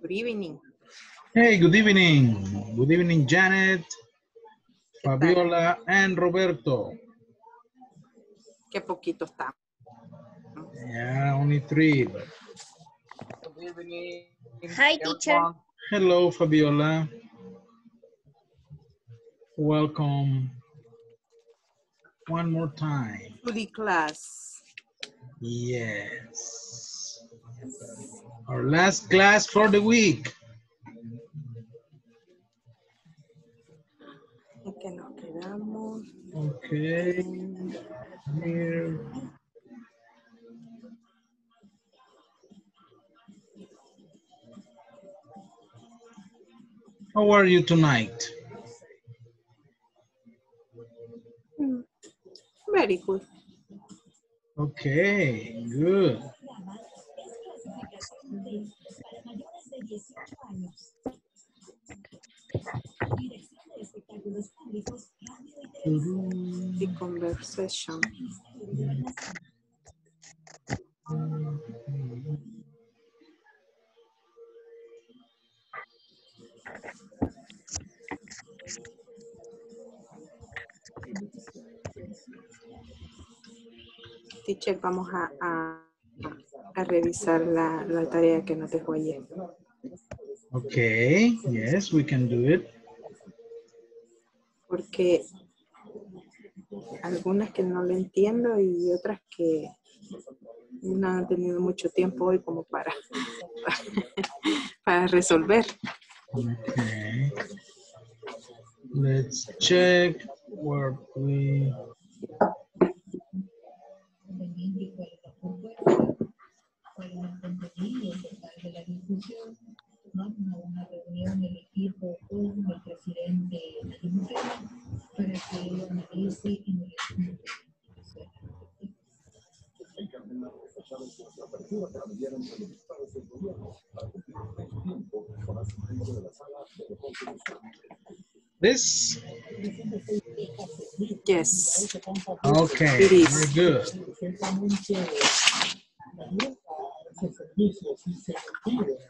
Good evening. Hey, good evening. Good evening, Janet, Fabiola, and Roberto. Qué poquito está. Yeah, only three. but- Good evening. Hi, teacher. Hello, Fabiola. Welcome. One more time. To the class. Yes. Our last class for the week. Qué nos quedamos? Okay. Here. How are you tonight? Mm. Very good. Okay, good. The conversation. Teacher, vamos a, a- a revisar la, la tarea que nos dejó ayer. Okay, yes, we can do it. Porque algunas que no le entiendo y otras que no han tenido mucho tiempo hoy como para, para resolver. Okay. Let's check where we. This? Yes. Okay, It is. very good.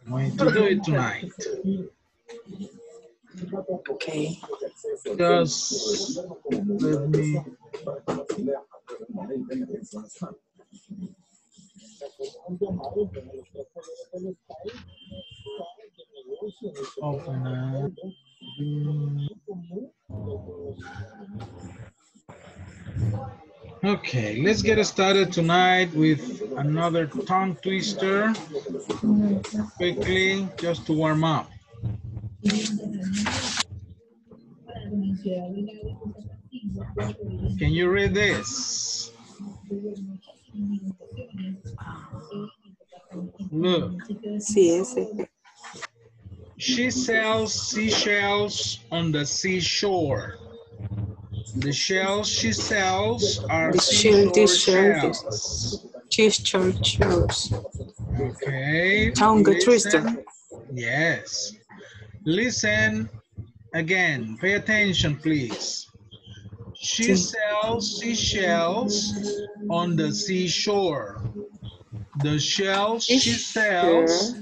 I'm going to do it tonight. Okay. Just let me. Open. Okay, let's get started tonight with another tongue twister. Quickly, just to warm up. Can you read this? Look, she sells seashells on the seashore. The shells she sells are The seashore the shell, shells. Okay. Tongue twister. Yes. Listen again. Pay attention, please. She sells seashells on the seashore. The shells she sells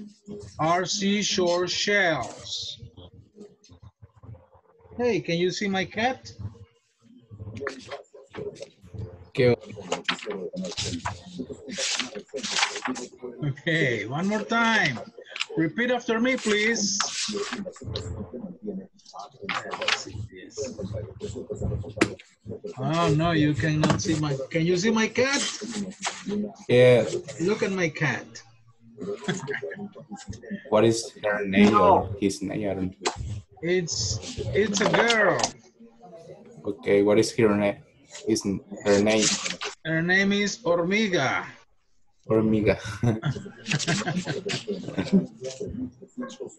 are seashore shells. Hey, can you see my cat? ¿Qué? Okay, one more time. Repeat after me, please. Oh, no, you cannot see my, can you see my cat? Yes. Look at my cat. What is her name No. or his name? It's, it's a girl. Okay, what is her name? Is her name? Her name is Hormiga. Hormiga.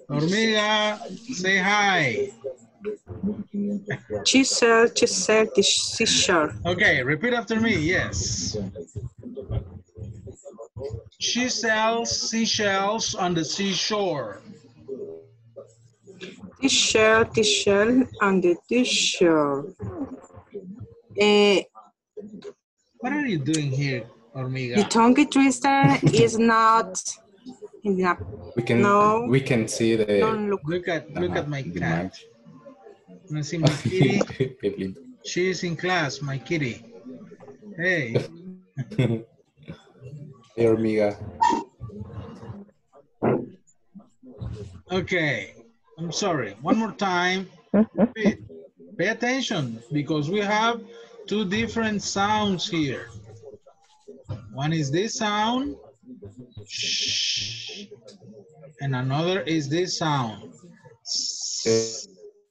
Hormiga, say hi. Chisel, chisel, the seashore. Okay, repeat after me, yes. She sells seashells on the seashore. T-shirt, t-shirt, and the t-shirt. Eh, What are you doing here, The tongue twister is not in the, We can No. we can see the don't look. Look at look uh-huh, at my the cat. Wanna see my kitty? She's in class, my kitty. Hey. Hey, hormiga. okay. I'm sorry. One more time. Pay, pay attention because we have two different sounds here. One is this sound, shh, and another is this sound.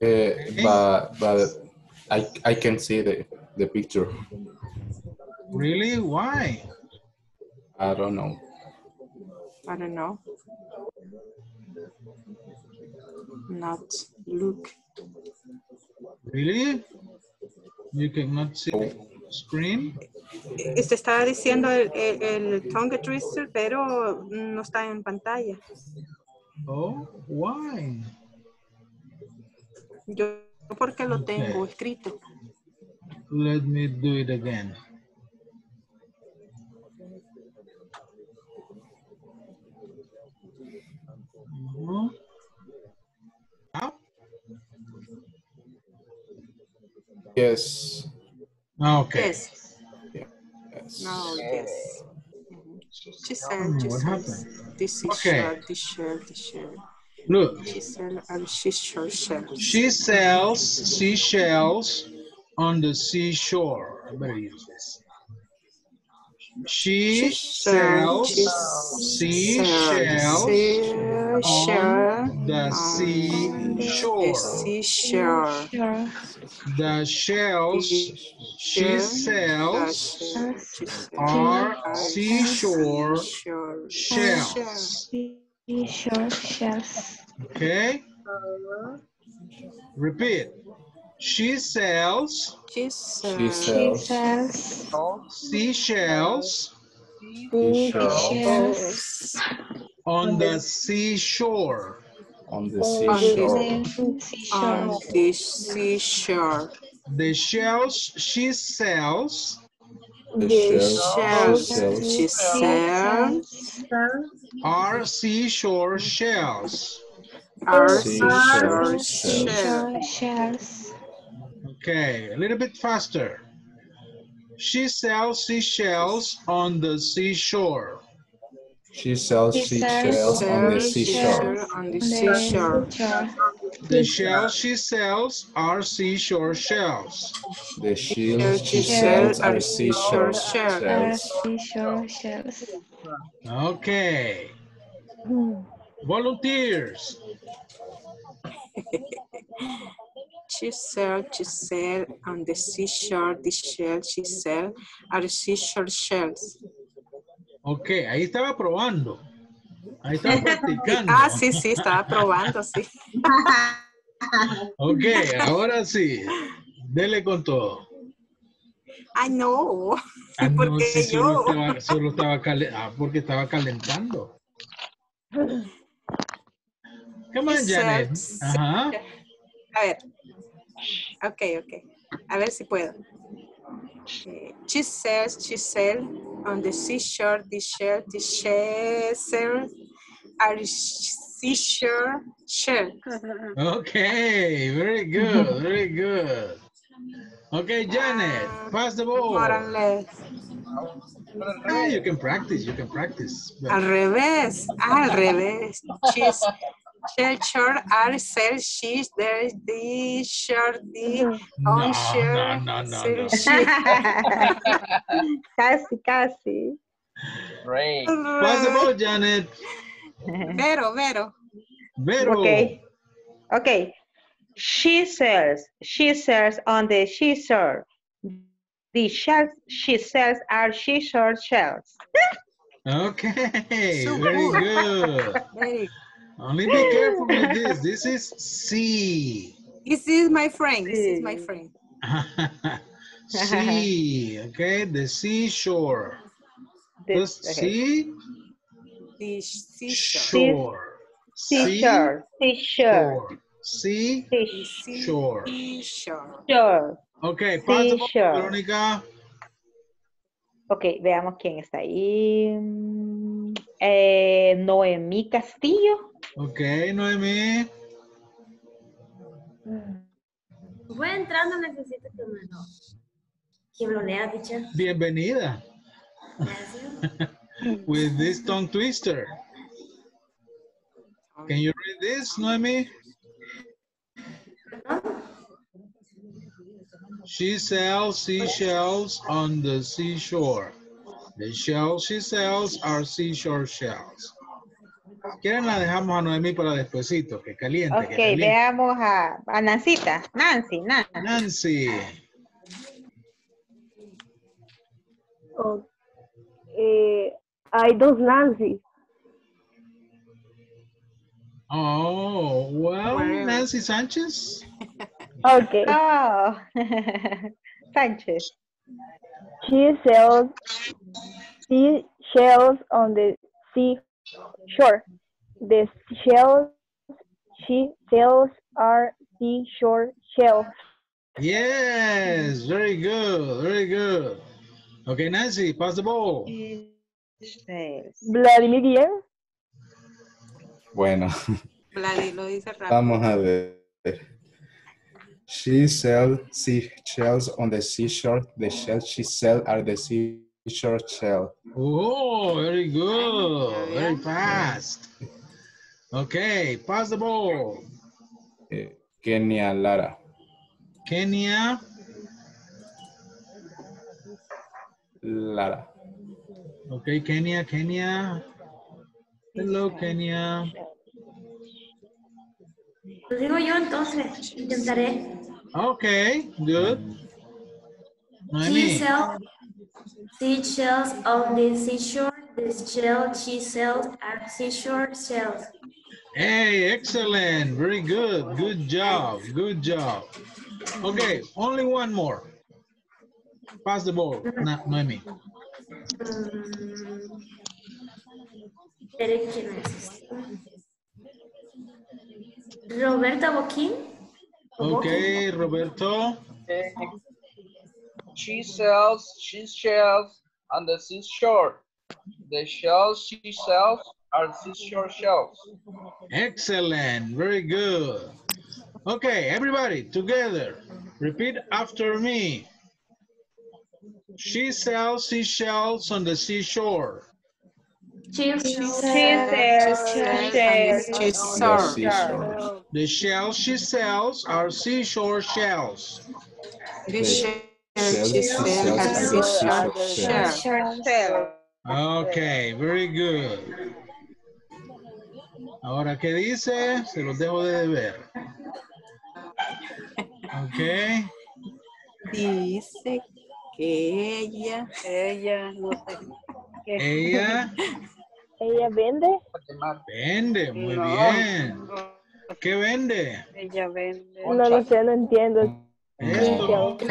Eh, eh, but but I I can see the the picture. Really? Why? I don't know. I don't know. Not look. Really? You cannot see the screen? Se estaba diciendo el, el, el tongue twister, pero no está en pantalla. Oh, why? Yo porque lo tengo escrito. Let me do it again. Yes. Okay. Yes. yes. No, yes. She said, me she what said, happened. this is Okay. shirt, this shirt, this shirt. Look, She said, and she's she sells seashells on the seashore. I better use this. She sells seashells on the seashore. Seashore. The shells she sells are seashore shells. Sure. Shells. Okay? Repeat. She sells She She sells She sells sells seashells seashells on the seashore. on the seashore. seashore. on the seashore. The shells she sells The Shells shells she sells are seashore shells. are Seashore seashore shells. shells. Shells. Okay, a little bit faster. She sells seashells on the seashore. She sells She sells seashells on the seashore. On the The seashore. seashore. The shells she sells are seashore shells. The shells she sells are are seashore seashore shells. seashore shells. Okay. Volunteers. She sells, she sells on the seashore. The shells she sells are seashore shells. Ok, ahí estaba probando. Ahí estaba practicando. Ah, sí, sí, estaba probando, sí. Ok, ahora sí. Dele con todo. Ay, no. Ah, no, Porque solo yo. estaba, solo estaba cale- ah, porque estaba calentando. Come on, Janet. Ajá. A ver. Ok, ok. A ver si puedo. She sells on the seashore, the shell, the shell, are seashore shell. Okay, very good, very good. Okay, Janet, uh, pass the ball. More or less. You can practice, you can practice. Al revés. Al revés. She's shell short are cell she's there the short the mm-hmm. No, on no, share no, no, no. casi, casi. Great. Pass the ball, Janet. Vero, Vero. Vero. Okay. Okay. She sells. She sells on the seashore. The shells she sells are seashore shells. Okay, So very good. good. Very. Only be careful with this. This is C. This is my friend. This is my friend. sea, okay, the seashore. The This, okay. The seashore. seashore. Seashore. Seashore. Sea seashore. Seashore. Okay, pass the ball, Seashore. Veronica. Ok, veamos quién está ahí. Eh, Noemí Castillo. Ok, Noemí. Voy entrando, necesito que me lo, que me lo lea, teacher. Bienvenida. Gracias. With this tongue twister. Can you read this, Noemi? She sells seashells on the seashore. The shells she sells are seashore shells. ¿Quieren la dejamos a Noemi para despuesito? Que caliente, Ok, que caliente. veamos a, a Nancita. Nancy, Nancy. Nancy. Oh, eh, hay dos Nancy. Oh, well, Wherever. Nancy Sanchez. Okay. Oh, Sánchez. She sells sea shells on the sea shore. The shells she sells are seashore shells. Yes, very good, very good. Okay, Nancy, pass the ball. Vladimir Guillen. Bueno, Vladi lo dice rápido. vamos a ver. She sells seashells on the seashore. The shells she sells are the seashore shell. Oh, very good, very fast. Okay, pass the ball. Eh, Kenia Lara. Kenya, Lara. okay, Kenya, Kenya. Hello, Kenya. Lo digo yo entonces, intentaré. Okay, good. Sells seashells on the seashore. The shell she sells are seashore shells. hey, excellent, very good, good job, good job. Okay, only one more. Pass the ball, Na- Noemi. Mm, Roberta Boquín. Okay, Roberto. She sells she shells on the seashore. The shells she sells are seashore shells. Excellent, very good. Okay, everybody together, repeat after me. She sells seashells on the seashore. She She sells sells seashells. on The seashore. The shells she sells are seashore shells. The The shells she she sells sells are are seashore seashore shells. Okay, very good. Ahora, ¿qué dice? Se los dejo de deber. Okay. Dice que ella, Ella, no sé. Ella Ella vende vende, muy No. bien. ¿Qué vende? Ella vende. No lo sé, no entiendo. Esto. ¿Qué,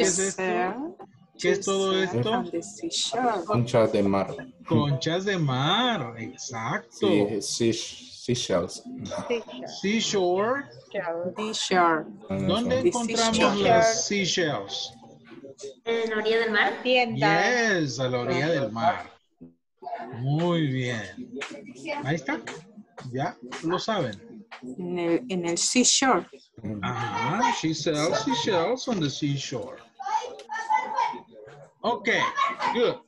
es esto? ¿Qué es todo esto? seashore. Conchas de mar. Conchas de mar, exacto. Sí, sea- seashells. Seashore. The shore. ¿Dónde encontramos seashore. las seashells? en la orilla del mar. Tienda. Yes, a la orilla del mar. Muy bien. Ahí está. Ya lo saben. En el, en el seashore. Ajá. She sells seashells on the seashore. Okay, good.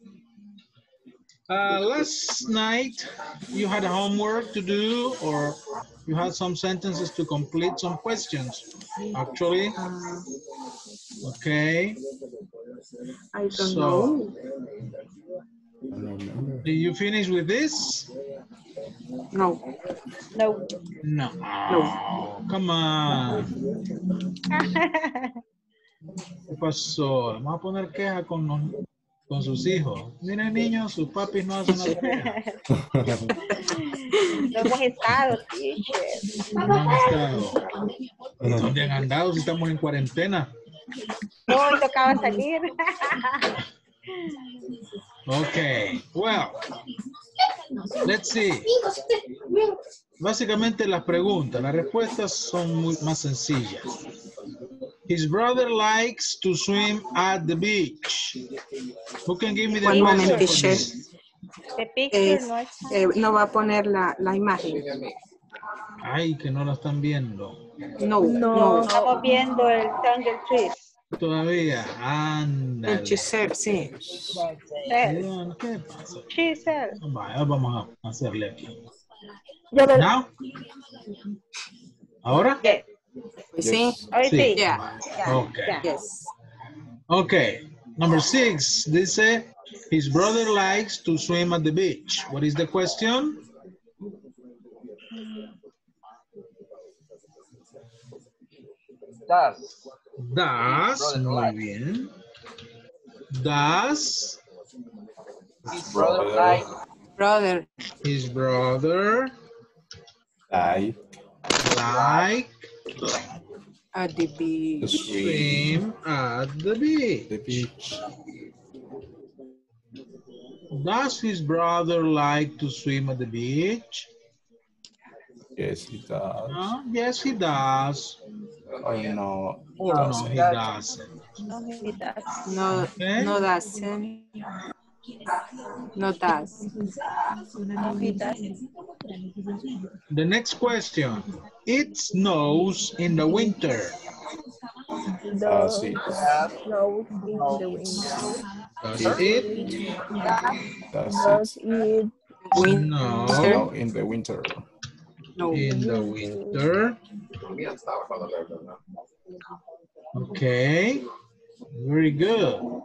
Uh, last night you had homework to do or you had some sentences to complete some questions. Actually, Ah, okay. I don't So- know. Did you finish with this? No. No. No. Come on. ¿Qué pasó? Vamos a poner queja con, los- con sus hijos. Miren, niños, sus papis no hacen la tarea. No hemos estado, teacher. No han estado. ¿Dónde han andado si estamos en cuarentena? Hoy tocaba salir. Ok, well, let's see. Básicamente las preguntas, las respuestas son muy más sencillas. His brother likes to swim at the beach. Who can give me the One moment, teacher. The picture Eh, no está. eh, no va a poner la, la imagen. Ay, que no la están viendo. No, No. no. Estamos viendo el Jungle Trees. Todavía, El ándale. Giselle, sí. ¿Qué pasa? She. Vaya, vamos a hacerle aquí. Ya ves, ¿Now? ¿Ahora? Yes. Pues sí. Hoy Sí. sí. Yeah. Ok. Yes. Okay. Number six, dice, his brother likes to swim at the beach. What is the question? Does. Does, muy bien. Does His brother like Brother. his brother Like like At the to beach. swim swim at the beach? the beach. Does his brother like to swim at the beach? Yes, he does. Uh, yes, he does. Oh no, Or no, doesn't. he doesn't. No, he does. No, Okay. no doesn't. No does. No, he doesn't. The next question. It snows in the winter. Does the it? snow in the winter. Does it Does Does it? it snow Snow in the winter. No. in the winter? Okay, very good.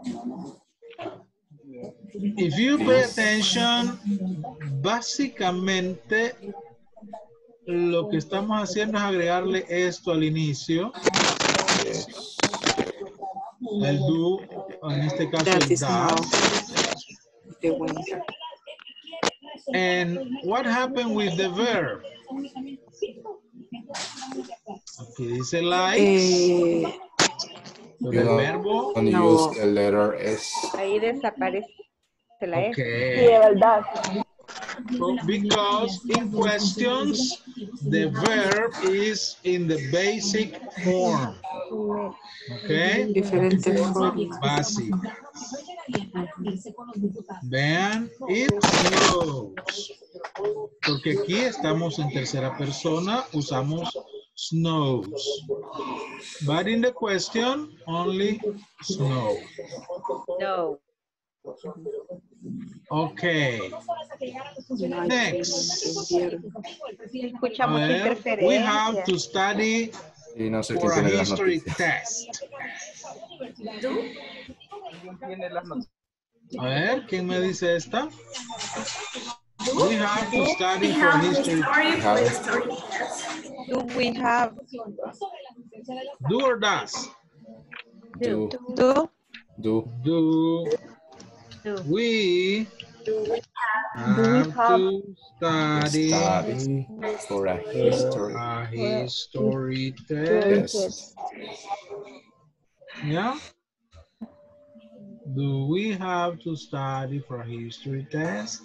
If you pay attention, básicamente lo que estamos haciendo es agregarle esto al inicio, el do, en este caso That el is The winter. And what happened with the verb? Dice likes, Eh, el verbo, No. use the letter S. Ahí desaparece la E. Sí, okay. de verdad. So, because in questions, the verb is in the basic form. Okay? diferentes formas. Basic. Vean, it snows. Porque aquí estamos en tercera persona, usamos snows. But in the question, only snow. No. Okay. Next. clima, Escucha A mucha ver, we have to study Y for a tiene history test. ¿Quién tiene las noticias? A ver, ¿quién me dice esta? We have to study We for history. history Have- for history. Do we have Do or does? Do, do do, Do do we have have to study study for a history. a history test? Yes. Yeah? Do we have to study for a history test?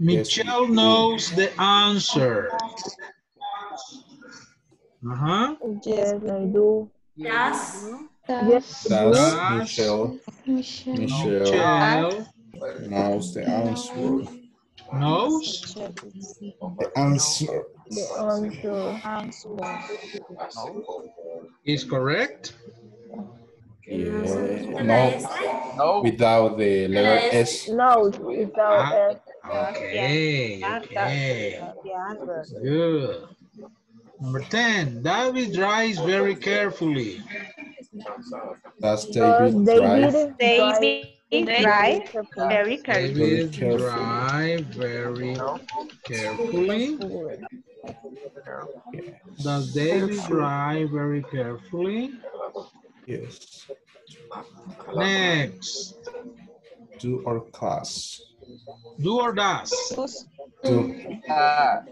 Yes, we Michelle do. knows the answer. Uh-huh. Yes, I do. Does Yes, Does Does Michelle, Michelle. Michelle Michelle knows the answer? knows The answer. the answer. is correct. Yeah. No, No. without the letter S. No, without Ah. S. Okay, okay. Good. Number 10, David drives very carefully. Does Does David drive? David David drive drive very carefully. David careful. drive very carefully. Does David drive very carefully? Yes. Next, To our class? Do or does? Do. Ah,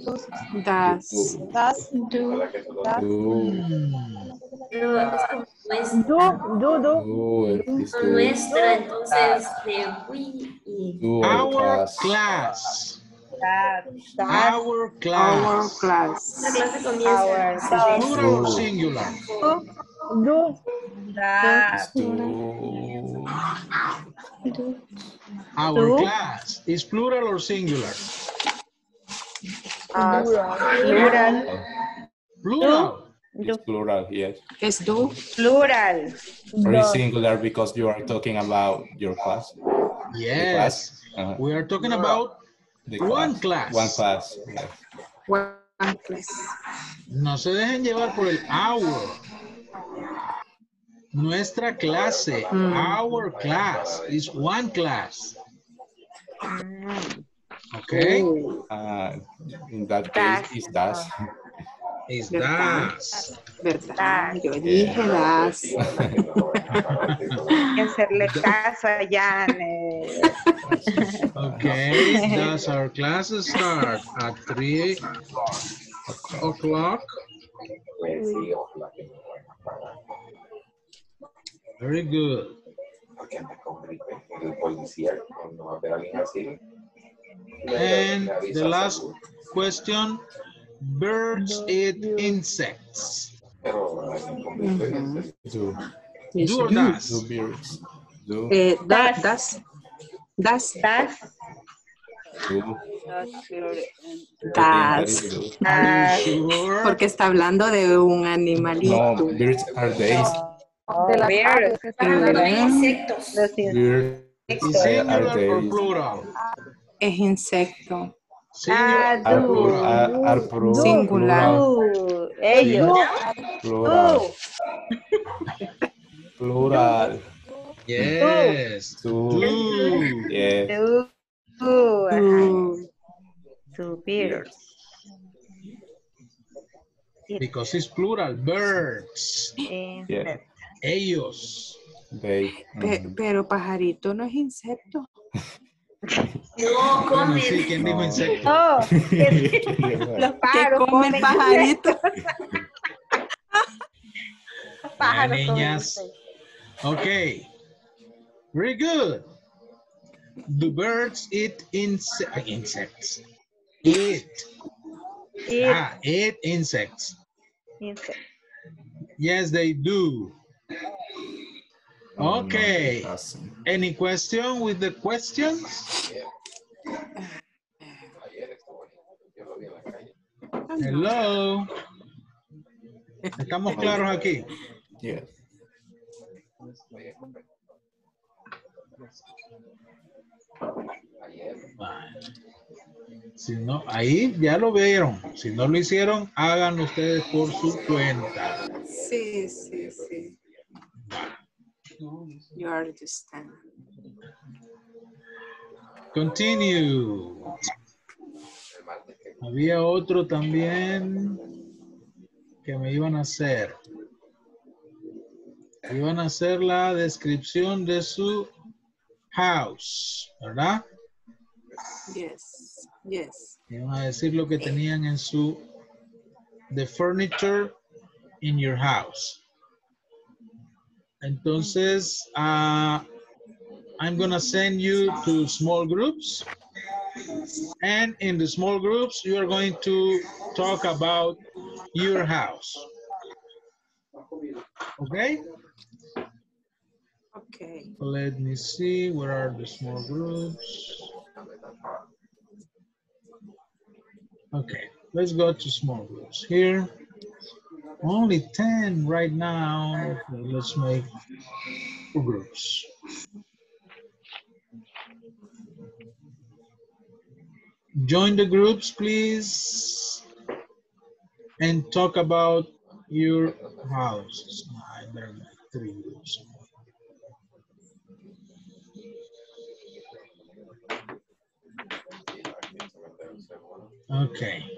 Does. Does Do. Do. No es como nuestra, Do, do, do. Nuestra, entonces de we y Our class? class. that that Our Our class. class. la clase our comienza. Plural or Do. singular? Do, Do. Do. Our Do. class is plural or singular? Uh, plural. Plural. It's plural, yes. Es do. Plural. Very singular because you are talking about your class. Yes. class. Uh, We are talking about the one class. One class. yes. One class. No se dejen llevar por el our. Nuestra clase, Mm. our class is one class. Mm. Okay? Uh, in that Das. case, it's das. Is ¿Verdad? that. ¿Verdad? Yo dije das. Hay que hacerle caso a Jan. eh. Okay, does our classes start at 3 o'clock? Very good. Porque antes con el no a ver. And the last question. Birds eat insects. Do. Do birds. Do. Eh, that, das. Das. Das. Das. Das. Porque está hablando de un animalito. No, birds Oh, de las aves, ah, insectos. Los insectos. Plural. Es insecto. Ah, Singular. Ellos. Plural. Yes. Tú. Two birds. Because it's plural, birds. Yes. Ellos. They. pe- mm, pero pajarito no es insecto. No Bueno, comen. sí, ¿quién dijo insecto? Oh, los pájaros comen comen pajarito. Los pájaros comen niñas. Okay. Very good. Do birds eat inse insects? Eat. Eat Ah, eat insects. insect. Yes, they do. Okay. Any question with the questions? Hello. ¿Estamos claros aquí? Yes. Si no, ahí ya lo vieron. Si no lo hicieron, háganlo ustedes por su cuenta. Sí, sí, sí. You understand. Continue. Había otro también que me iban a hacer. Iban a hacer la descripción de su house, ¿verdad? Yes, yes. Iban a decir lo que tenían en su the furniture in your house. Entonces, uh, I'm gonna send you to small groups. And in the small groups, you are going to talk about your house. Okay? Okay. Let me see, where are the small groups? Okay, let's go to small groups. Here, only 10 right now. Okay, let's make two groups. Join the groups, please, and talk about your house. I better make three groups. Okay.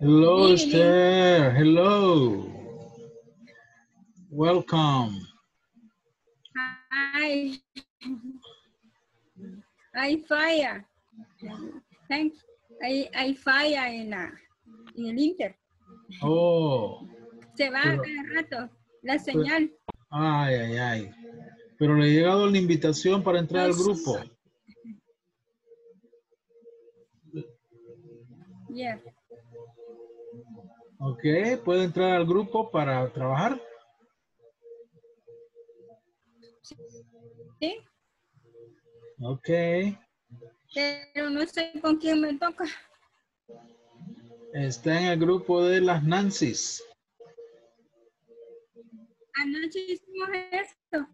Hello, Esther. Hello. Welcome. Hi. I fire. Thanks. I, I fire in, uh, la, en el Inter. Oh, Se va Pero- cada rato la señal. ay, ay, ay. Pero le ha llegado la invitación para entrar al grupo. Yeah. Ok, puede entrar al grupo para trabajar. ¿Sí? Ok. Pero no sé con quién me toca. Está en el grupo de las Nancys. Anoche hicimos eso.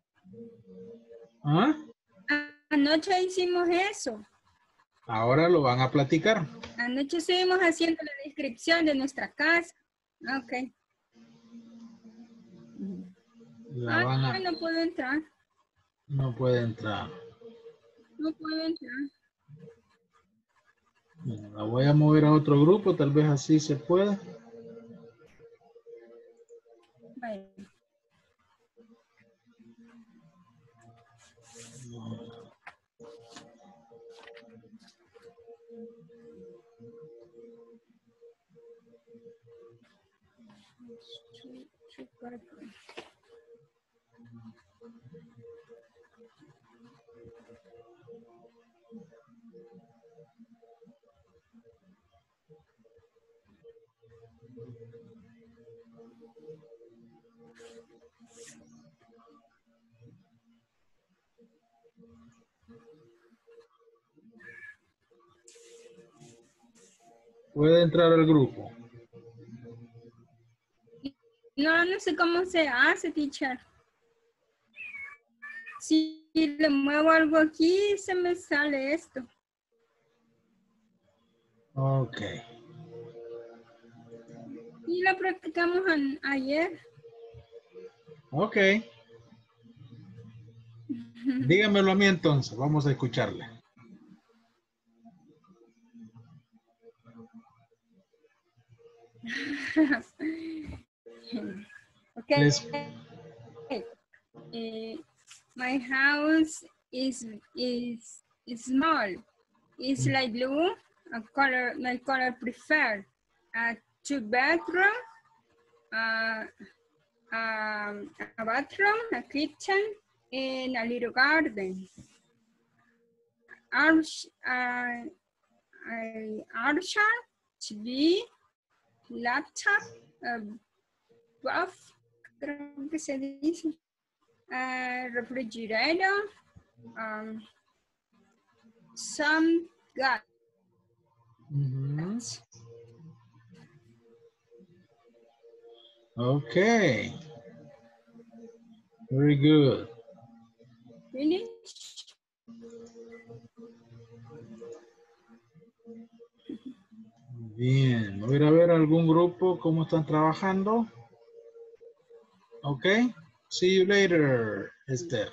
¿Ah? Anoche hicimos eso. Ahora lo van a platicar. Anoche estuvimos haciendo la descripción de nuestra casa. Ok. La van Ah, a, no puedo entrar. no puede entrar. No puedo entrar. Bueno, La voy a mover a otro grupo, tal vez así se pueda. Puede entrar al grupo. No, no sé cómo se hace, teacher. Si le muevo algo aquí, se me sale esto. Ok. Y lo practicamos ayer. Ok. Dígamelo a mí entonces, vamos a escucharle. okay. Eh, my house is is is small. It's light blue. A color my color preferred. A two bedroom. Uh, um, a bathroom, a kitchen, and a little garden. Arch, uh, a archer, TV, laptop, a buff, creo que se dice, a refrigerator, um, some gas. Okay. Very good. Finish. Bien, voy a ir a ver algún grupo, cómo están trabajando. Ok. See you later, Esther.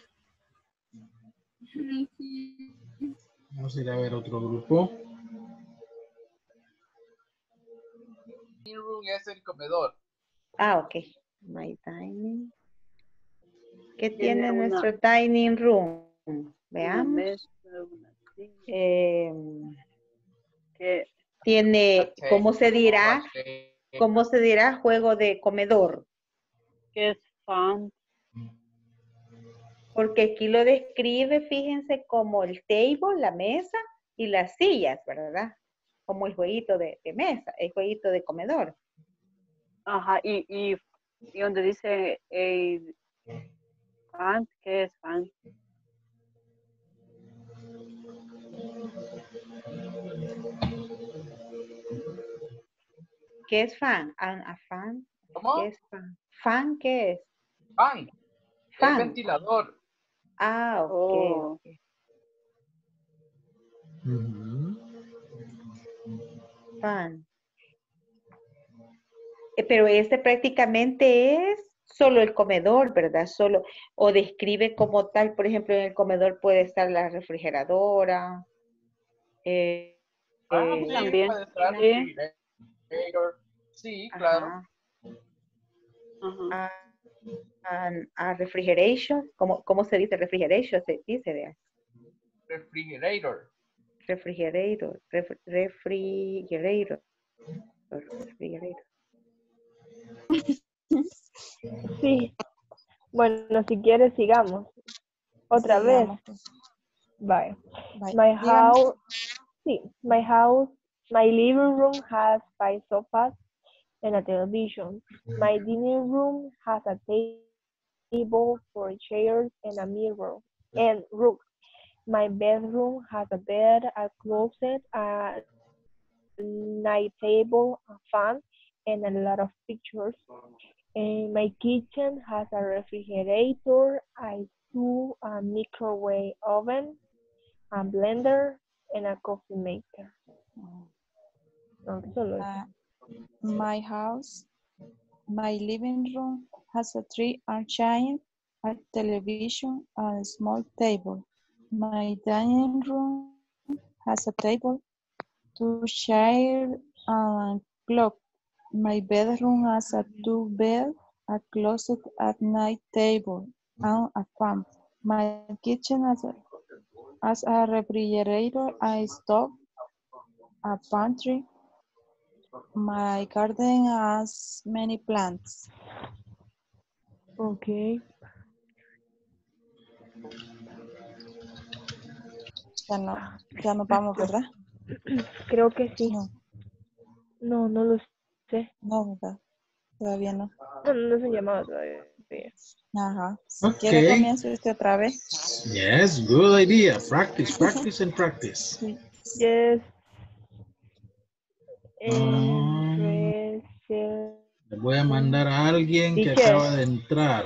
Vamos a ir a ver otro grupo. Room es el comedor. Ah, ok. My dining. ¿Qué Tiene tiene una- nuestro dining room? Veamos. mesa, Eh, tiene. ¿cómo se dirá? ¿Cómo se dirá? Juego de comedor. Que es fan, Porque aquí lo describe, fíjense, como el table, la mesa y las sillas, ¿verdad? Como el jueguito de, de mesa, el jueguito de comedor. ajá, y, y, y donde dice eh, fan, ¿qué es fan? ¿Qué es fan? ¿An- ¿A fan? ¿Cómo? ¿Qué es fan? ¿Fan qué es? Fan. Es Fan. ventilador. Ah, ok. Oh. ok. Ujú. Fan. Eh, Pero este prácticamente es solo el comedor, ¿verdad? Solo, o describe como tal, por ejemplo, en el comedor puede estar la refrigeradora. eh, Ah, eh, También, puede estar sí. claro. ajá, A, a- a refrigeration, ¿cómo, ¿cómo se dice refrigeration? Se dice, vea, Refrigerator. refrigerator, ref- refrigerator, refrigerator. Sí. Bueno, si quieres, sigamos. Otra vez. Bye. My house, sí, my house, my living room has five sofas and a television. My dining room has a table, four chairs, and a mirror and roof. My bedroom has a bed, a closet, a night table, a fan, and a lot of pictures. And my kitchen has a refrigerator, a stove, a microwave oven, a blender, and a coffee maker. No, solo. Uh, my house, my living room has a tree three armchair, a television, and a small table. My dining room has a table, two chairs, and a clock. My bedroom has a two bed, a closet, a night table, and a fan. My kitchen has a, has a refrigerator, a stove, a pantry, my garden has many plants. Okay. Ya no, ya nos vamos, ¿verdad? Creo que sí. No, No, no lo sé. no, ¿verdad? Todavía no. No, no se han llamado todavía. Ajá. Si quiere Okay. usted otra vez. Yes, good idea. Practice, practice, and practice. Yes. Le voy a mandar a alguien que acaba de entrar.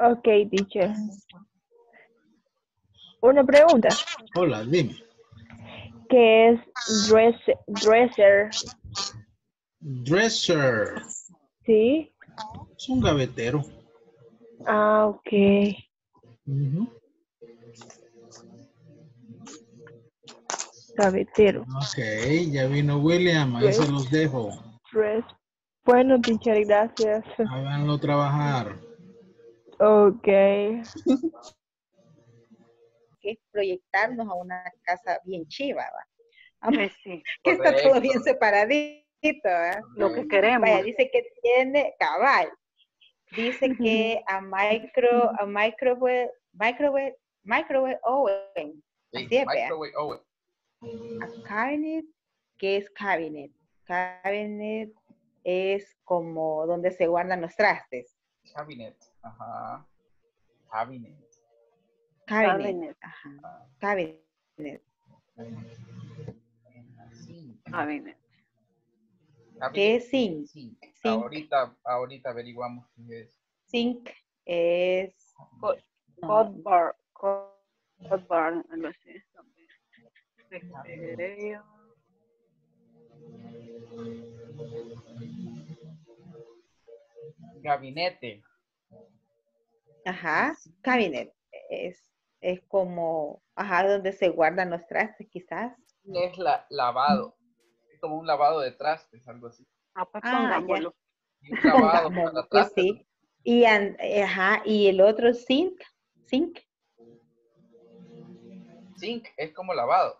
Ok, teacher. Una pregunta. Hola, dime. ¿Qué es dress, dresser? Dresser. ¿Sí? Es un gavetero. Ah, ok. Ujú. Gavetero. Ok, ya vino William, ahí se los dejo. Dress. Bueno, teacher, gracias. Háganlo trabajar. Ok. que es proyectarnos a una casa bien chiva, ¿va? Ah, Pues sí, que está todo bien separadito, ¿va? lo que queremos. Vaya, dice que tiene cabal. Dice que a micro, a microwave, microwave, microwave oven. Sí, Así es, vea. microwave oven. A cabinet, que es cabinet. Cabinet es como donde se guardan los trastes. Cabinet. Ajá. Cabinet. Cabinet. Cabinet. Ajá. Cabinet. Cabinet. ¿Qué es sink? Sí. Sink. Ahorita, ahorita averiguamos qué es. Sink es... Hot, no, hot bar. Hot, hot bar, algo así. Gabinete. Ajá, cabinet. Es, es como, ajá, donde se guardan los trastes, quizás. Es la, lavado. Es como un lavado de trastes, algo así. Ah, pues Ah, ya. un lavado para pues trastes. sí. Y, an- ajá, y el otro sink, sink. Sink es como lavado.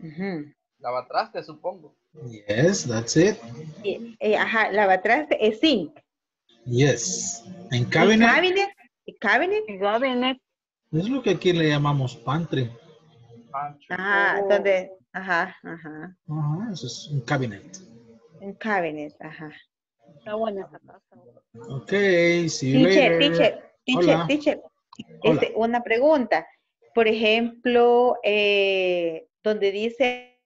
Ujú. Lavatrastes, supongo. Yes, that's it. Eh, ajá, lavatraste es sink. Yes. En cabinet cabinet, cabinet, Cabinet. es lo que aquí le llamamos pantry. Pancho. ajá, Oh. donde, ajá, ajá, Ajá, eso es un cabinet. un cabinet, ajá. Está buena esa casa. Ok, see you Teacher, later. teacher, teacher, Hola. teacher. Hola. Este, una pregunta. Por ejemplo, eh, donde dice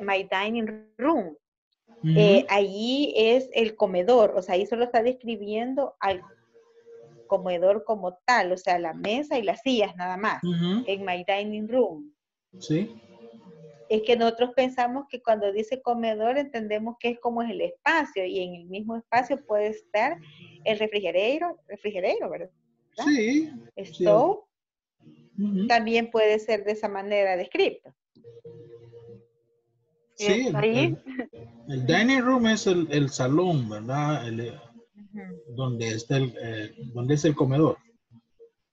my dining room, Ujú. eh, allí es el comedor, o sea, ahí solo está describiendo al comedor como tal, o sea, la mesa y las sillas nada más, en my dining room. Sí. Es que nosotros pensamos que cuando dice comedor entendemos que es como es el espacio y en el mismo espacio puede estar el refrigerador, refrigerador, ¿verdad? Sí. Stove también puede ser de esa manera descrito. Sí, el, el- el dining room es el, el salón, ¿verdad? El, eh, donde está el, eh, donde es el comedor.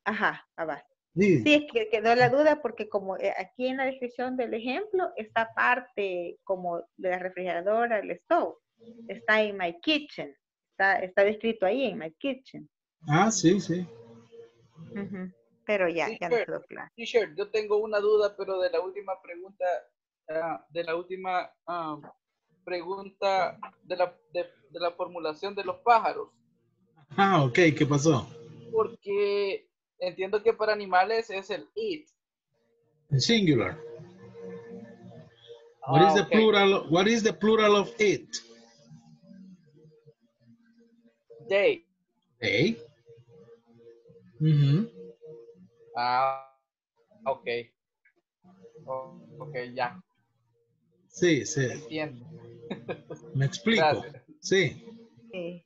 Ajá, ah, va. Sí. Sí, es que quedó la duda porque como eh, aquí en la descripción del ejemplo, esta parte como de la refrigeradora, el stove, está en my kitchen. Está, está descrito ahí en my kitchen. Ah, sí, sí. Ujú. Pero ya, ya no quedó claro. Teacher, yo tengo una duda, pero de la última pregunta, ah, de la última ah, pregunta de la, de, de la formulación de los pájaros, Ah, ok, ¿qué pasó? porque entiendo que para animales es el it. Singular. What is Ah, the ok. plural? What is the plural of it? They. Hey. Ujú. Ah, ok. Oh, ok, ya, Sí, sí. entiendo. Me explico. Gracias. Sí. Sí.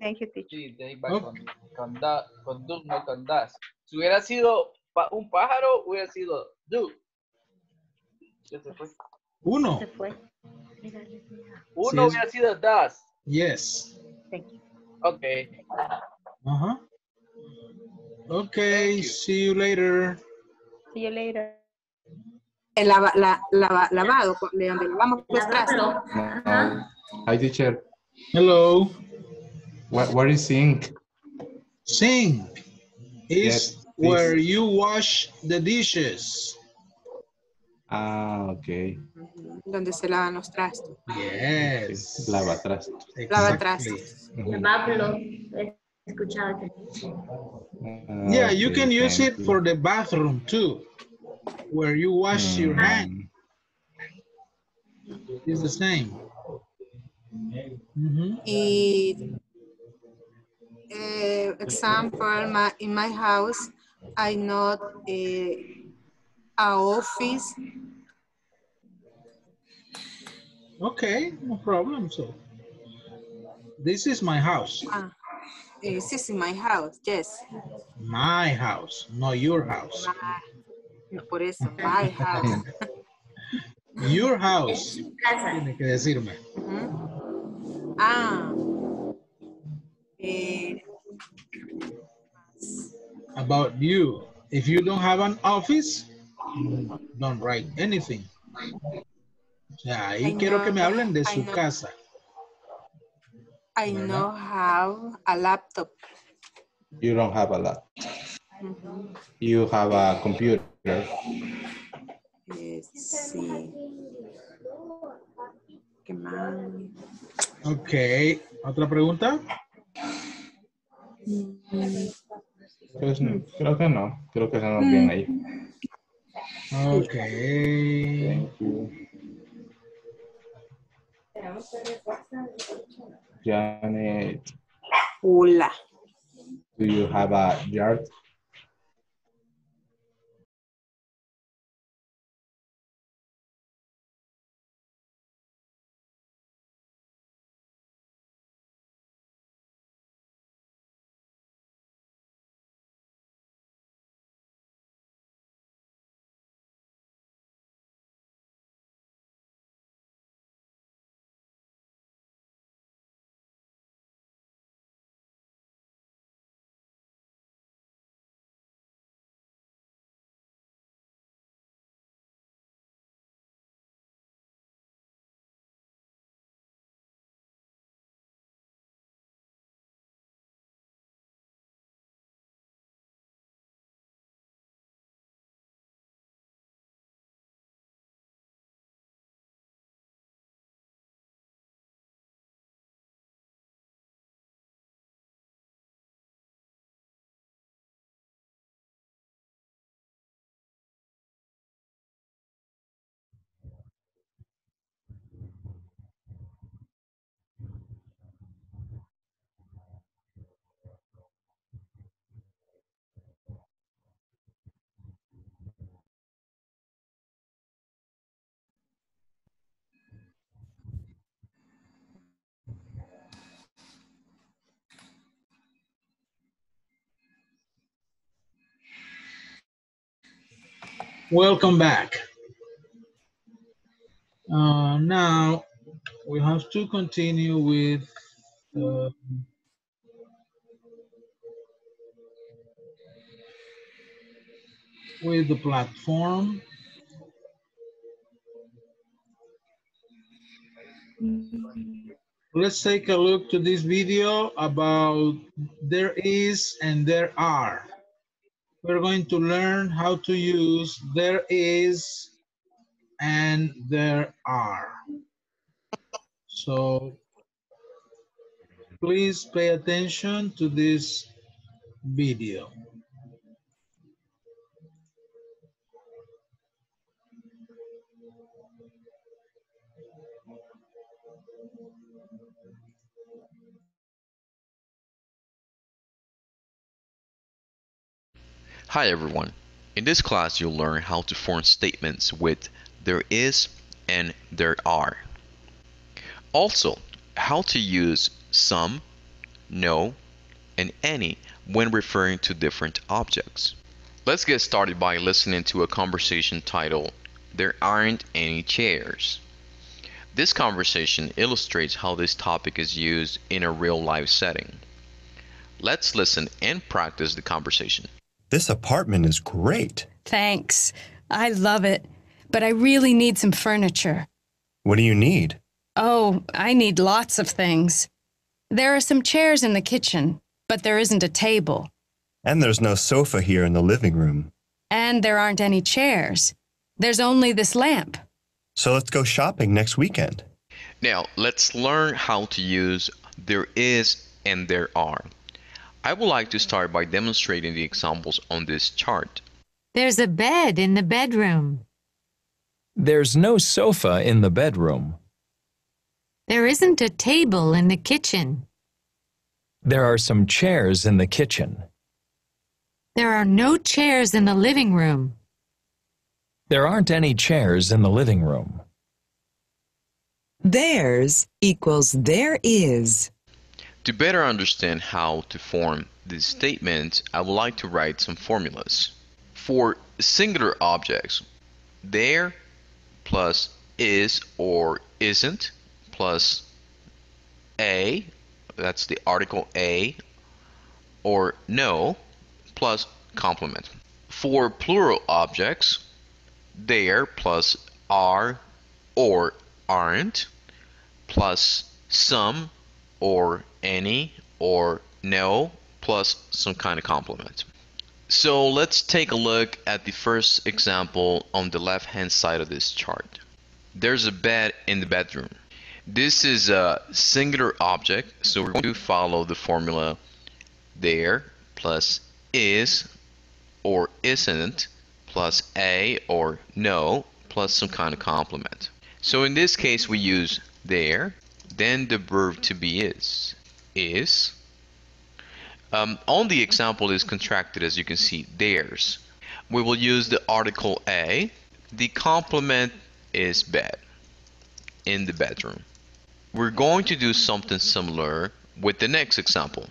Thank you, teacher. Sí, de ahí va con, con, da, con do, no con das. Si hubiera sido pa- un pájaro, hubiera sido do. Ya se fue. Uno. Se fue. Uno es- hubiera sido das. Yes. Ok. Ajá. Okay, see you later. See you later. El lava- la- lava- lavado, de donde lavamos los trastes. No. Hi, teacher. Hello. What, what is sink? Sink is Yes, where please. you wash the dishes. Ah, ok. Donde se lavan los trastes. Yes. Lavatrastos. Lavatrastes. Lavarlo. He escuchado que Ah, Yeah, you can use it for the bathroom too, where you wash your Mm. hand. It's the same. Mhm. Y eh, example, my, in my house, I not eh, a office. Okay, no problem. So, this is my house. Ah, this is in my house, yes. My house, not your house. No, por eso, my house. Your house. casa. Tiene que decirme. Ujú. Ah. Eh, About you. If you don't have an office, don't write anything. O sea, ahí I quiero que me hablen de I su know. casa. I no have a laptop. You don't have a lot. Ujú. You have a computer. Eh, sí. ¿Qué más? Ok, ¿otra pregunta? Pues, no, creo que no. Creo que estamos bien ahí. Ok. Thank you. Janet, Hola. do you have a yard? Welcome back. Uh, now we have to continue with uh, with the platform. Let's take a look to this video about there is and there are. We're going to learn how to use there is and there are. So please pay attention to this video. Hi everyone. In this class you'll learn how to form statements with there is and there are. Also, how to use some, no, and any when referring to different objects. Let's get started by listening to a conversation titled There Aren't Any Chairs. This conversation illustrates how this topic is used in a real life setting. Let's listen and practice the conversation. This apartment is great. Thanks. I love it. But I really need some furniture. What do you need? Oh, I need lots of things. There are some chairs in the kitchen, but there isn't a table. And there's no sofa here in the living room. And there aren't any chairs. There's only this lamp. So let's go shopping next weekend. Now, let's learn how to use there is and there are. I would like to start by demonstrating the examples on this chart. There's a bed in the bedroom. There's no sofa in the bedroom. There isn't a table in the kitchen. There are some chairs in the kitchen. There are no chairs in the living room. There aren't any chairs in the living room. There's equals there is. To better understand how to form this statement, I would like to write some formulas. For singular objects, there plus is or isn't plus a, that's the article a, or no plus complement. For plural objects, there plus are or aren't plus some or any or no plus some kind of complement. So let's take a look at the first example on the left hand side of this chart. There's a bed in the bedroom. This is a singular object, so we're going to follow the formula there plus is or isn't plus a or no plus some kind of complement. So in this case we use there, then the verb to be is, is. Um, on the example is contracted as you can see theirs. We will use the article a. The complement is bed, in the bedroom. We're going to do something similar with the next example.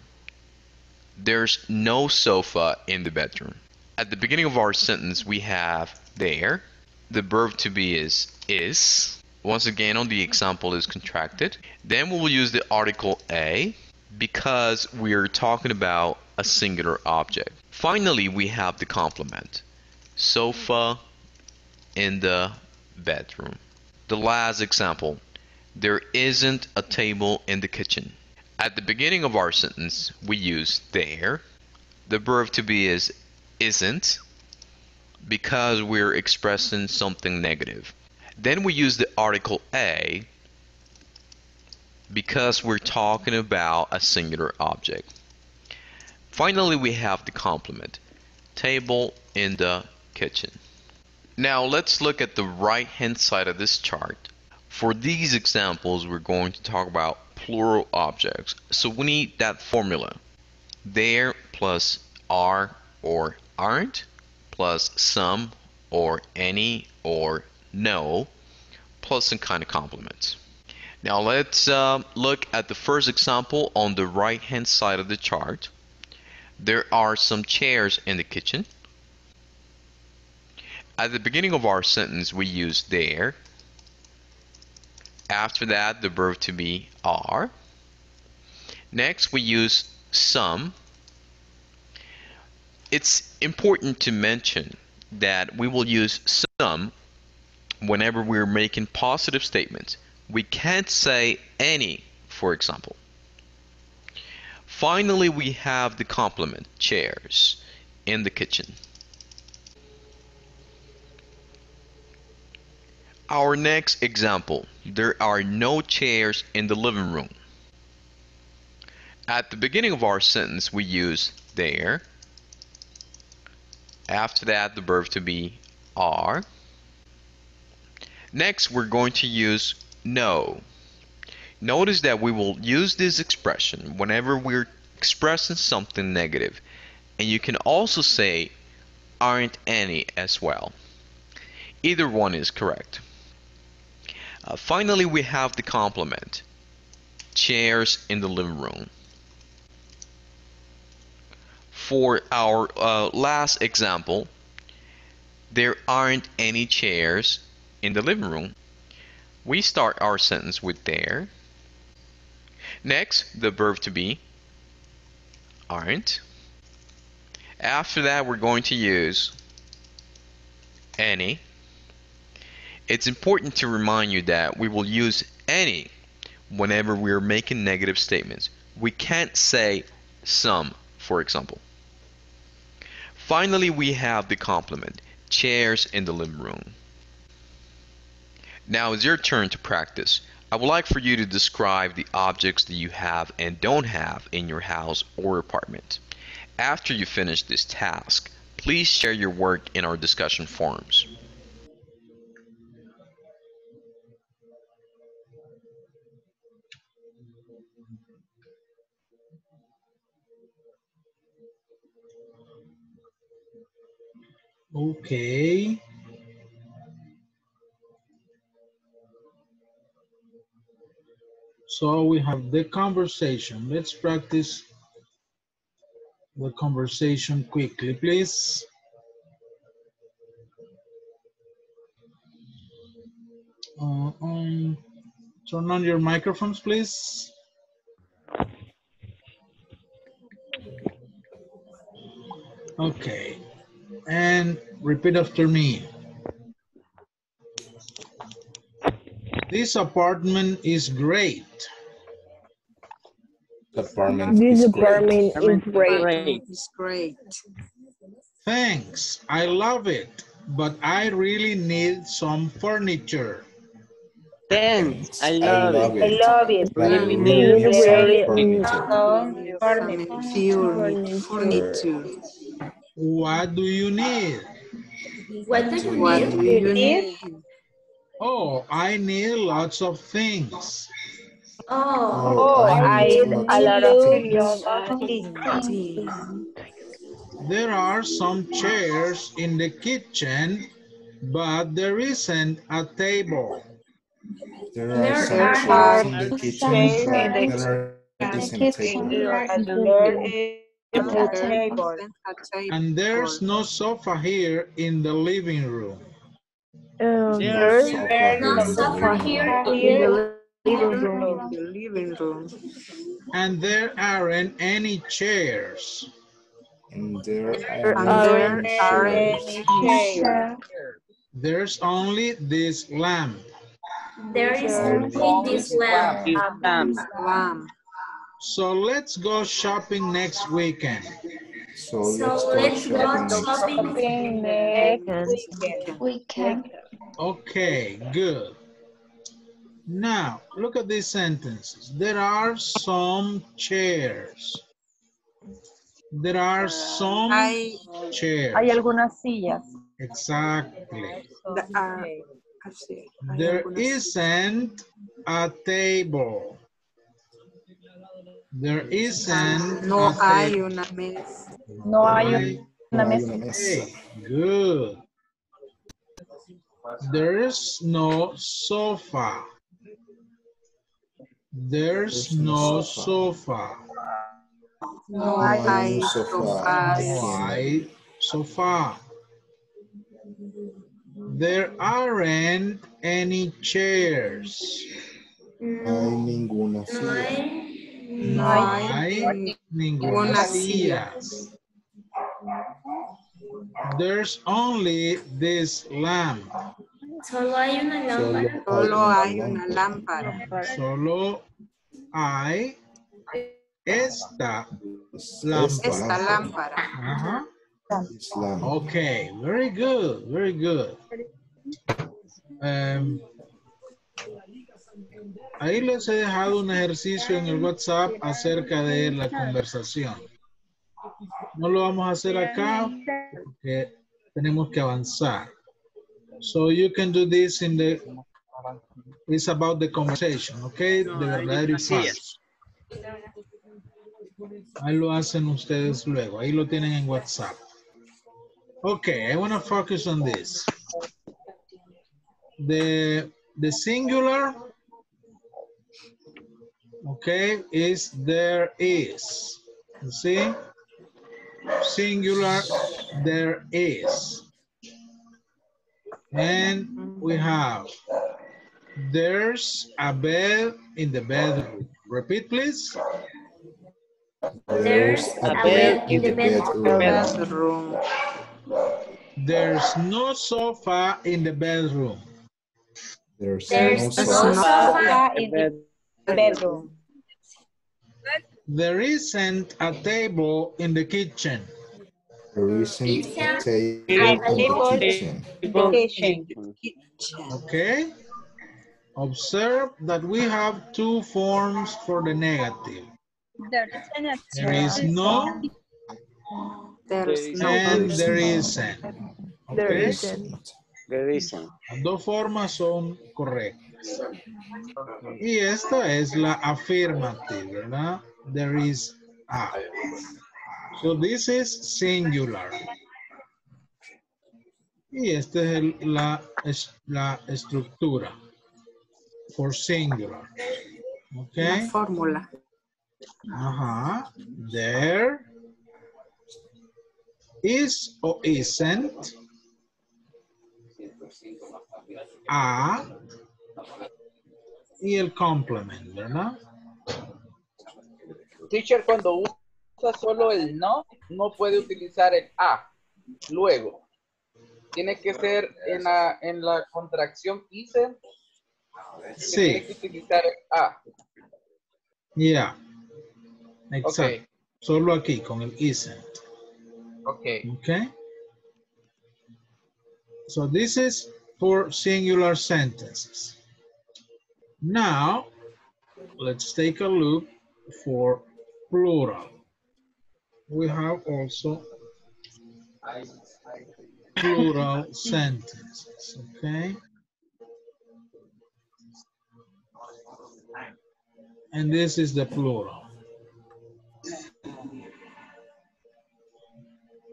There's no sofa in the bedroom. At the beginning of our sentence, we have there. The verb to be is is. Once again, on the example is contracted. Then we will use the article a because we're talking about a singular object. Finally, we have the complement. Sofa in the bedroom. The last example. There isn't a table in the kitchen. At the beginning of our sentence, we use there. The verb to be is isn't because we're expressing something negative. Then we use the article a because we're talking about a singular object. Finally, we have the complement. Table in the kitchen. Now let's look at the right hand side of this chart. For these examples, we're going to talk about plural objects. So we need that formula. There plus are or aren't plus some or any or no plus some kind of complements. Now let's uh, look at the first example on the right hand side of the chart. There are some chairs in the kitchen. At the beginning of our sentence, we use there. After that, the verb to be are. Next, we use some. It's important to mention that we will use some whenever we're making positive statements. We can't say any, for example. Finally, we have the complement, chairs, in the kitchen. Our next example, there are no chairs in the living room. At the beginning of our sentence, we use there. After that, the verb to be are. Next, we're going to use no. Notice that we will use this expression whenever we're expressing something negative. And you can also say aren't any as well. Either one is correct. Uh, finally, we have the complement. Chairs in the living room. For our uh, last example, there aren't any chairs in the living room. We start our sentence with there. Next, the verb to be aren't. After that, we're going to use any. It's important to remind you that we will use any whenever we're making negative statements. We can't say some, for example. Finally, we have the complement, chairs in the living room. Now it's your turn to practice. I would like for you to describe the objects that you have and don't have in your house or apartment. After you finish this task, please share your work in our discussion forums. Okay. So we have the conversation. Let's practice the conversation quickly, please. Uh, um, turn on your microphones, please. Okay, and repeat after me. This apartment is great. Apartment This is great. apartment is great. It's great. Thanks, I love it, but I really need some furniture. Thanks, I I love love it. I love it. I Really really need need really some furniture. Furniture. Furniture. What do you need? What do you What do you need? Oh, I need lots of things. Oh, Oh, I need need lots a lot of of things. There are some chairs in the kitchen, but there isn't a table. There There are some are chairs in the kitchen, but in the there isn't a table. There is a table. A table. And there's no sofa here in the living room. Um, There's there's no sofa here in in the living room. The living room. And there aren't any chairs. And there There And are there no are chairs. Chair. There's only this lamp. There is only this lamp. This lamp. lamp. So let's go shopping next weekend. So So let's go let's go shopping next shopping next We can. Okay, good. Now, look at these sentences. There are some chairs. There are some Hay, chairs. Hay algunas sillas. Exactly. the- ah, así, hay There algunas- isn't a table. There isn't No a hay una mesa. No hay Hay- una No mesa. Hey, good. There's no sofa. There's no sofa. No No hay hay sofá sofás. No hay sofá. There aren't any chairs. Mm. Hay ninguna No silla. hay. No hay ninguna silla. There's only this lamp. Solo hay una lámpara. Solo hay una lámpara. Solo hay esta Esta lámpara. lámpara. Ajá. Islam. Okay, very good, very good. Em, ahí les he dejado un ejercicio en el WhatsApp acerca de la conversación. No lo vamos a hacer acá porque tenemos que avanzar. So you can do this in the, it's about the conversation, okay? De verdadero y falso. Ahí lo hacen ustedes luego, ahí lo tienen en WhatsApp. Okay, I want to focus on this. The, the singular, okay, is there is. You see? Singular, there is. And we have, there's a bed in the bedroom. Repeat, please. There's a bed in the bedroom. Bedroom. There's no sofa in the bedroom. There's, There's no no sofa. sofa in the bedroom. There isn't a table in the kitchen. There isn't a table in the kitchen. Kitchen. Okay? Observe that we have two forms for the negative. There is no There's no and there There's isn't. There Okay? isn't. There isn't. Las dos formas son correctas. Y esta es la affirmative, ¿verdad? There is a. So this is singular. Y esta es el- la, es, la estructura for singular. Okay. La fórmula. Ajá. There is or isn't a y el complement, ¿verdad? Teacher, cuando usa solo el no, no puede utilizar el a. Luego, tiene que ser en la, en la contracción que Sí. tiene que utilizar el a. Yeah. Exacto. Solo aquí con el isn't. Ok. Okay. So this is for singular sentences. Now, let's take a look for plural. We have also plural sentences, okay? And this is the plural.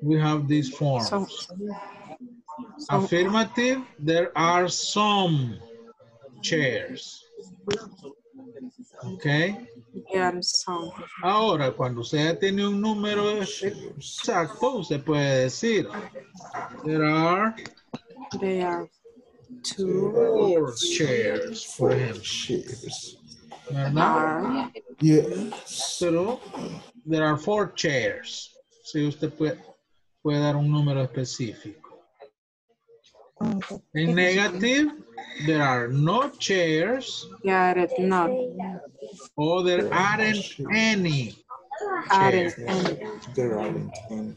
We have these forms. Affirmative, there are some chairs. Okay. There. Ahora, cuando usted tiene un número exacto, usted puede decir, there are They are two four chairs, por ejemplo. Chairs. ¿Verdad? are Yes. Pero, there are four chairs. Si usted puede, puede dar un número específico. En negative, there are no chairs there oh, are not or there aren't any aren't chairs. any. There aren't any.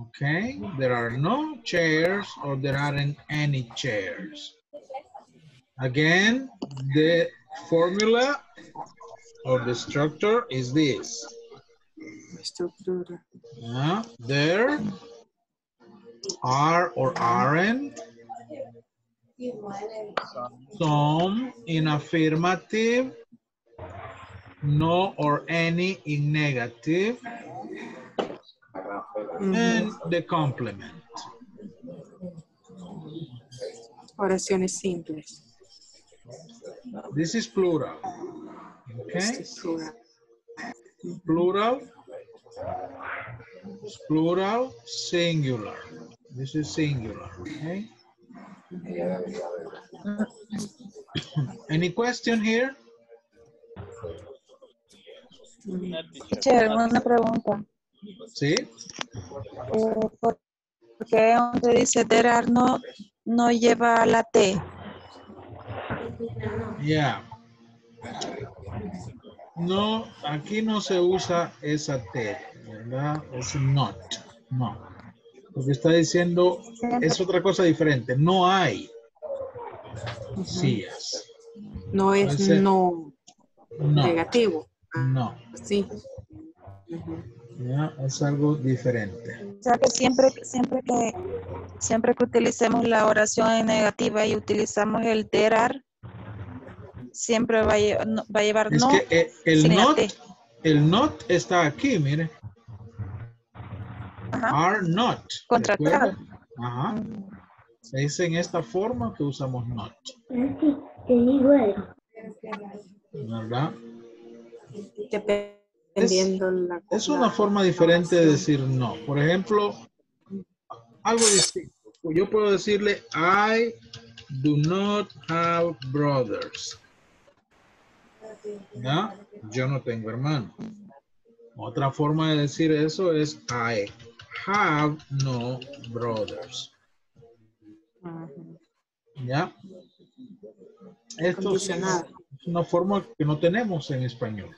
Okay, there are no chairs or there aren't any chairs. Again, the formula or the structure is this. Estructura. Yeah, there are or aren't some in affirmative, no or any in negative, and the complement. Oraciones simples. This is plural. Okay? Estructura. Plural. Plural, singular. This is singular, okay? Any question here? Teacher, una pregunta. Sí. Eh, ¿Por qué donde dice there are no, no lleva la T? Ya. No, aquí no se usa esa T, ¿verdad? Es not. No. Lo que está diciendo es otra cosa diferente. No hay sillas. No es no, No. negativo. No. Sí. Ya, es algo diferente. O sea que siempre, siempre que siempre que utilicemos la oración en negativa y utilizamos el there are, siempre va a, va a llevar Es no. que eh, el la not, el not está aquí, mire. Are not. Contractado. ¿recuerda? Ajá. Es en esta forma que usamos not, ¿verdad? Dependiendo la Es una forma diferente de decir no. Por ejemplo, algo distinto. Yo puedo decirle, I do not have brothers. ¿Ya? Yo no tengo hermanos. Otra forma de decir eso es I have no brothers. ¿Ya? Esto es una forma que no tenemos en español.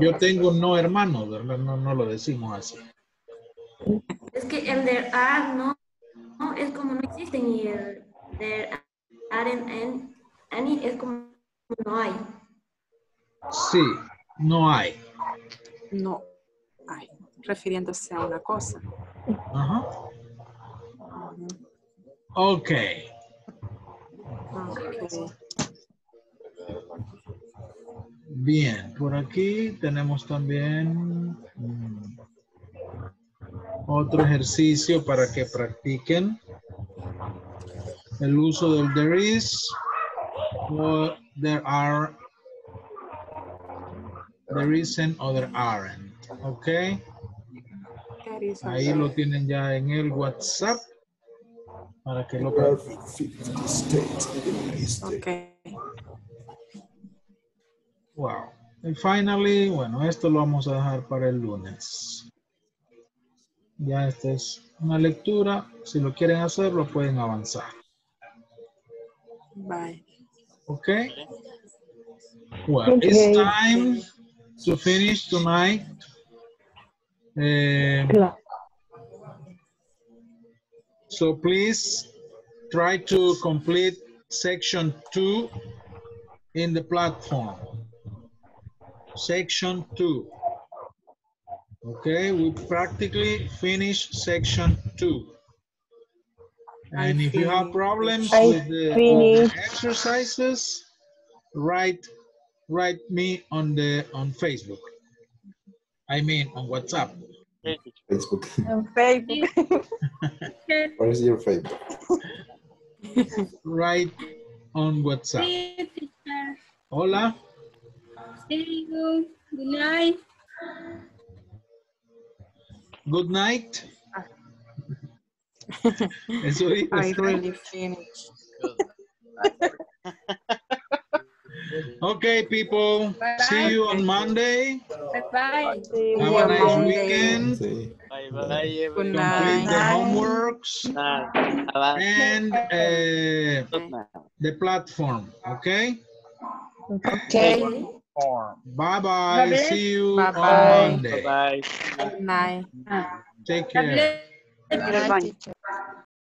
Yo tengo no hermanos, ¿verdad? No, no lo decimos así. Es que el there are no, no es como no existen y el there aren't an- any es como no hay. Sí, no hay. No hay. Refiriéndose a una cosa. Ajá. Ok. Ok. Bien, por aquí tenemos también mm, otro ejercicio para que practiquen el uso del there is o there are, there isn't o there aren't. Ok. Ahí lo tienen ya en el WhatsApp para que lo practiquen. Ok. Wow. Y finally, bueno, esto lo vamos a dejar para el lunes. Ya esta es una lectura. Si lo quieren hacer, lo pueden avanzar. Bye. ¿Ok? Well, it's Okay. time to finish tonight. Eh, so please try to complete section two in the platform. Section two. Okay, we practically finished section two. And if you have problems I with the, with the exercises, write write me on the on Facebook. I mean on WhatsApp. Facebook. En Facebook. What is your Facebook? right on WhatsApp. Sí, teacher. Hola. See you. Good night. Good night. I really finished. Okay, people. See you on Monday. Bye-bye. Have a nice Monday. weekend. Bye bye, Good everyone. Complete the homeworks Bye. and uh, the platform. Okay. Okay. Bye bye. See you Bye-bye. on Monday. Bye. Good night. Take care. Goodbye. Teacher.